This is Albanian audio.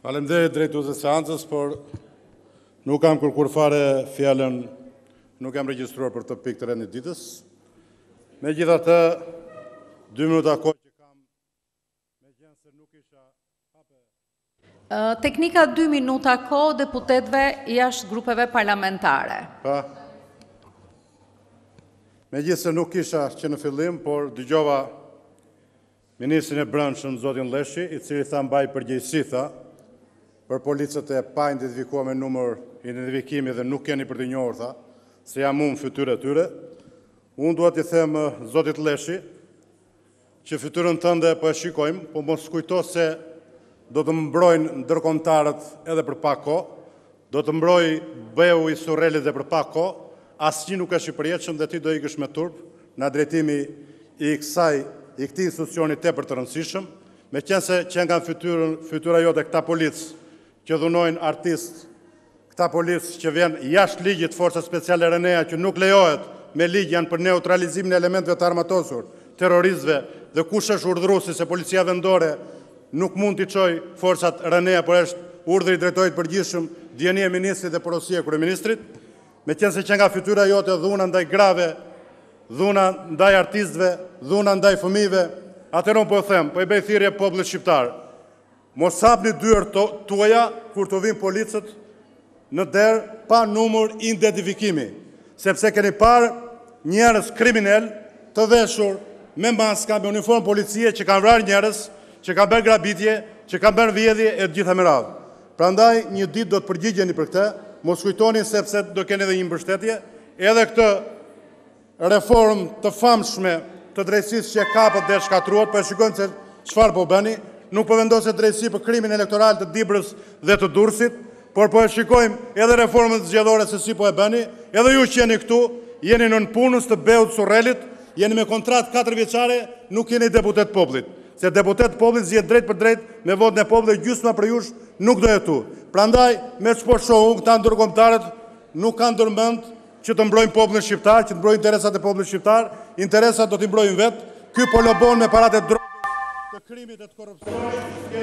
Faleminderit drejtues të seancës, por nuk kam kërkuar fare fjalën, nuk jam regjistruar për këtë pikë të rendit të ditës. Megjithatë, 2 minuta kohë që kam, megjithëse nuk isha hape. Teknika 2 minuta kohë deputetëve jashtë grupeve parlamentare. Pa. Megjithëse nuk isha që në fillim, por dëgjova Ministrin e Brendshëm, zotin Lleshi, i cili tha mbaj përgjegjësi, tha, për policët e paidentifikuar me numër identifikimi dhe nuk keni për të njohur, tha, se jam unë fytyra e tyre. Unë dua t'i them zotit Lleshi që fytyrën tënde po e shikojmë, po mos kujto se do të mbrojnë ndërkombëtarët edhe për pak kohë, Do të mbrojë Beu i Surrelit dhe për pak kohë asnjë nuk është i përjetshëm dhe ti do ikësh me turp nga drejtimi i kësaj i këtij institucioni tepër të rëndësishëm, meqenëse qenkan fytyra jote këta policë që dhunojnë artistë këta policë që vijnë jashtë ligjit forcat speciale RENEA që nuk lejohet me ligj janë për neutralizimin e elementëve të armatosur terroristëve dhe kush është urdhëruesi se policia vendore Nuk mund t'i çojë forcat RENEA, por është urdhër i Drejtorit të Përgjithshëm, dijeni e ministrit dhe porosia e kryeministrit. Meqenëse qenka fytyra jote dhuna ndaj grave, dhuna ndaj artistëve, dhuna ndaj fëmijëve, atëherë unë po e them, po i bëj thirrje popullit shqiptar, mos hapni dyert tuaja kur t'ju vijnë policët në derë pa numër identifikimi sepse keni parë njerëz kriminelë të veshur me maska me uniformë policie që kanë vrarë njerëz që kanë bërë grabitje që kanë bërë vjedhje e të gjitha me radhë prandaj një ditë do të përgjigjeni për këtë mos kujtoni sepse do keni edhe një mbështetje edhe këtë Reformë të famshme të drejtësisë që e kapët dhe e shkatërruat, po e shikojmë se çfarë po bëni. Nuk po vendoset drejtësi për krimin elektoral të Dibrës dhe të Durrësit, por po e shikojmë edhe reformën zgjedhore se si po e bëni. Edhe ju që jeni këtu, jeni nëpunës të Beut të Surrelit, jeni me kontratë katërvjeçare, nuk jeni deputetë të popullit. Se deputetët e popullit zgjidhen drejtpërdrejt me votën e popullit dhe gjysma prej jush nuk do jetë këtu. Prandaj, me ç'po shoh unë këta ndërkombëtarët nuk kanë ndërmend Që të mbrojnë popullin shqiptar, që të mbrojnë interesat e popullit shqiptar, interesat do t'i mbrojmë vetë. Ky po lobon me paratë e drogës, të krimit e të korrupsionit.